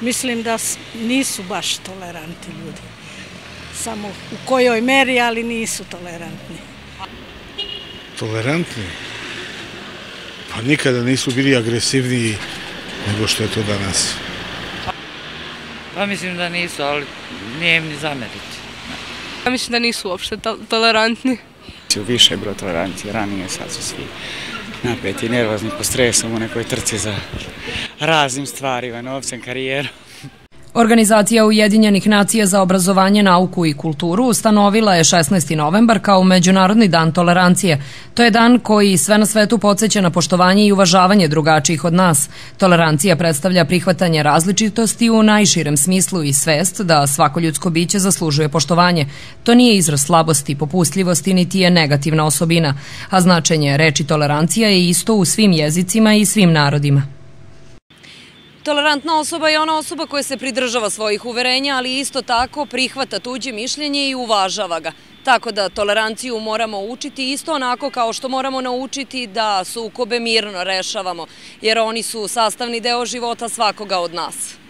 mislim da nisu baš tolerantni ljudi. Samo u kojoj meri, ali nisu tolerantni. Tolerantni? Pa nikada nisu bili agresivniji nego što je to danas. Pa mislim da nisu, ali nije im ni zameriti. Ja mislim da nisu uopšte tolerantni. Više je bilo tolerancije ranije, sad su svi napeti, nervozni, po stresom u nekoj trci za raznim stvarima, novcem, karijerom. Organizacija Ujedinjenih nacija za obrazovanje, nauku i kulturu ustanovila je 16. novembar kao Međunarodni dan tolerancije. To je dan koji sve na svetu podsjeća na poštovanje i uvažavanje drugačijih od nas. Tolerancija predstavlja prihvatanje različitosti u najširem smislu i svest da svako ljudsko biće zaslužuje poštovanje. To nije izraz slabosti, popustljivosti, niti je negativna osobina, a značenje reči tolerancija je isto u svim jezicima i svim narodima. Tolerantna osoba je ona osoba koja se pridržava svojih uverenja, ali isto tako prihvata tuđe mišljenje i uvažava ga. Tako da toleranciju moramo učiti isto onako kao što moramo naučiti da sukobe mirno rešavamo, jer oni su sastavni deo života svakoga od nas.